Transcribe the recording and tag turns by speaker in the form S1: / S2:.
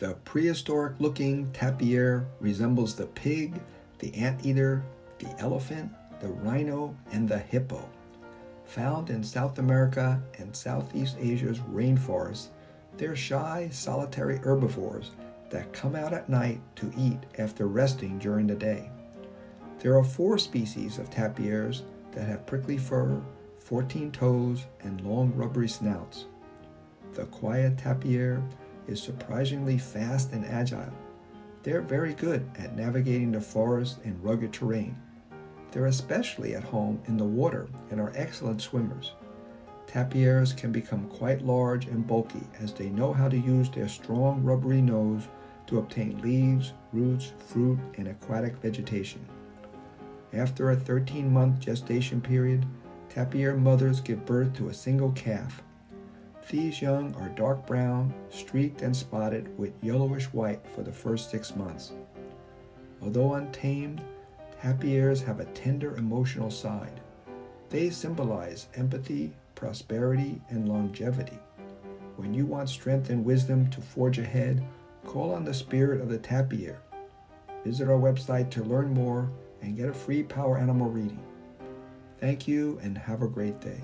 S1: The prehistoric looking tapir resembles the pig, the anteater, the elephant, the rhino, and the hippo. Found in South America and Southeast Asia's rainforests, they're shy, solitary herbivores that come out at night to eat after resting during the day. There are four species of tapirs that have prickly fur, 14 toes, and long rubbery snouts. The quiet tapir is surprisingly fast and agile. They're very good at navigating the forest and rugged terrain. They're especially at home in the water and are excellent swimmers. Tapirs can become quite large and bulky as they know how to use their strong rubbery nose to obtain leaves, roots, fruit, and aquatic vegetation. After a 13 month gestation period, tapir mothers give birth to a single calf. These young are dark brown, streaked and spotted with yellowish white for the first six months. Although untamed, tapirs have a tender emotional side. They symbolize empathy, prosperity, and longevity. When you want strength and wisdom to forge ahead, call on the spirit of the tapir. Visit our website to learn more and get a free power animal reading. Thank you and have a great day.